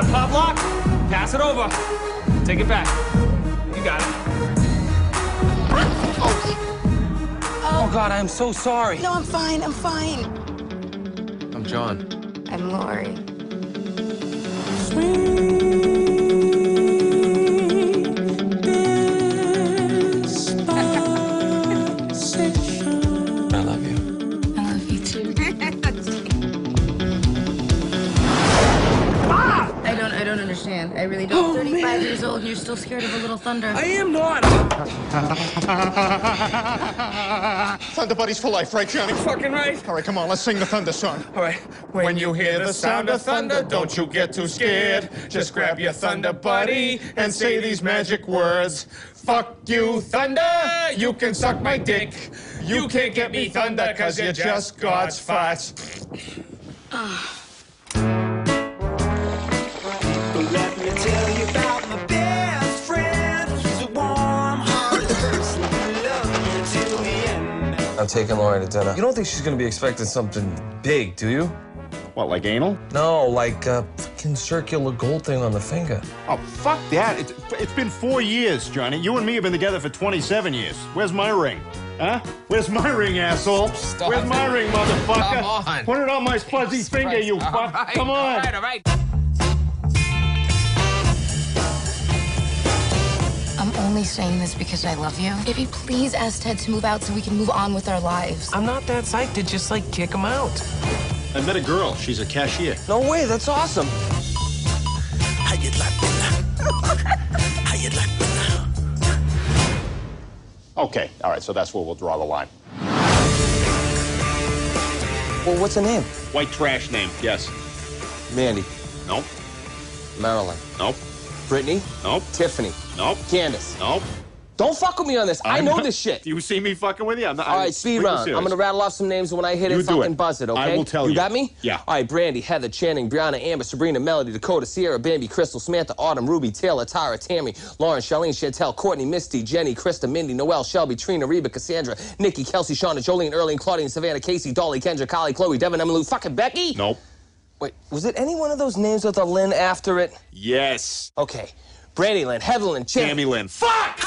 got a pop lock? Pass it over. Take it back. You got it. Oh, oh God, I'm so sorry. No, I'm fine. I'm fine. I'm John. I'm Lori. I don't. I don't understand. I really don't. 35 years old, and you're still scared of a little thunder. I am not. Thunder Buddies for life, right, Johnny? Fucking right. All right, come on, let's sing the thunder song. All right. When you hear the sound of thunder, don't you get too scared. Just grab your thunder buddy and say these magic words. Fuck you, thunder, you can suck my dick. You can't get me thunder, cause you're just God's farts. Ah. I'm taking Lauren to dinner. You don't think she's gonna be expecting something big, do you? What, like anal? No, like a fucking circular gold thing on the finger. Oh, fuck that. It's, it's been four years, Johnny. You and me have been together for 27 years. Where's my ring? Huh? Where's my ring, asshole? Stop Where's my ring, motherfucker? Come on. Put it on my fuzzy finger, you fuck. right, Come on. All right, all right. Only saying this because I love you. Baby, please ask Ted to move out so we can move on with our lives. I'm not that psyched to just like kick him out. I met a girl. She's a cashier. No way, that's awesome. How you like me now? How you like me now? Okay, all right, so that's where we'll draw the line. Well, what's her name? White trash name, yes. Mandy, Nope, Marilyn, nope, Brittany, nope, Tiffany, nope, Candace. nope. Don't fuck with me on this. i I'm know not- this shit. You see me fucking with you? I'm not. All speed completely round. I'm gonna rattle off some names, and when I hit You it, fucking it. buzz it, Okay? I will tell you. you. got me? Yeah. All right, Brandy, Heather, Channing, Brianna, Amber, Sabrina, Melody, Dakota, Sierra, Bambi, Crystal, Samantha, Autumn, Ruby, Taylor, Tara, Tammy, Lauren, Charlene, Chantel, Courtney, Misty, Jenny, Krista, Mindy, Noelle, Shelby, Trina, Reba, Cassandra, Nikki, Kelsey, Shauna, Jolene, Erling, Claudine, Savannah, Casey, Dolly, Kendra, Kylie, Chloe, Devin, Emily, fucking Becky. Nope. Wait, was it any one of those names with a Lynn after it? Yes. Okay. Brandy Lynn, Heather Lynn, Chan- Tammy Lynn. Fuck!